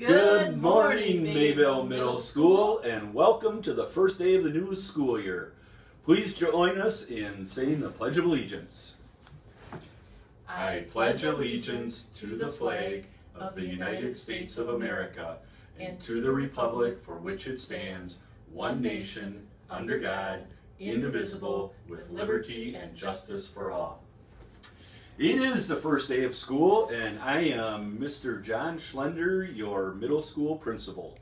Good morning, Maybell Middle School, and welcome to the first day of the new school year. Please join us in saying the Pledge of Allegiance. I pledge allegiance to the flag of the United States of America and to the republic for which it stands, one nation, under God, indivisible, with liberty and justice for all. It is the first day of school, and I am Mr. John Schlender, your middle school principal.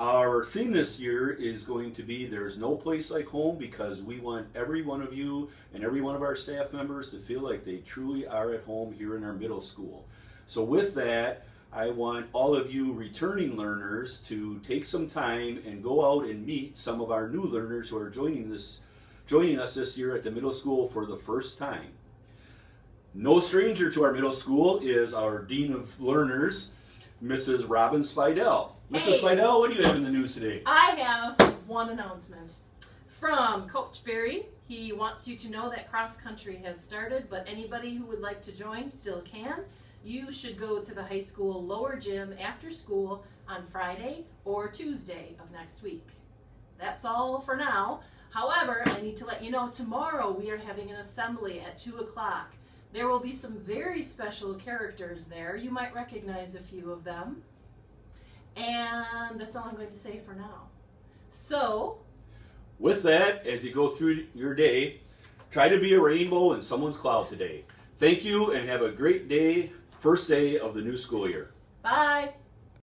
Our theme this year is going to be There's No Place Like Home because we want every one of you and every one of our staff members to feel like they truly are at home here in our middle school. So, with that, I want all of you returning learners to take some time and go out and meet some of our new learners who are joining this joining us this year at the middle school for the first time. No stranger to our middle school is our Dean of Learners, Mrs. Robin Spidell. Mrs. Hey. Spidell, what do you have in the news today? I have one announcement from Coach Barry. He wants you to know that cross country has started, but anybody who would like to join still can. You should go to the high school lower gym after school on Friday or Tuesday of next week. That's all for now. However, I need to let you know tomorrow we are having an assembly at 2 o'clock. There will be some very special characters there. You might recognize a few of them. And that's all I'm going to say for now. So, With that, as you go through your day, try to be a rainbow in someone's cloud today. Thank you and have a great day, first day of the new school year. bye.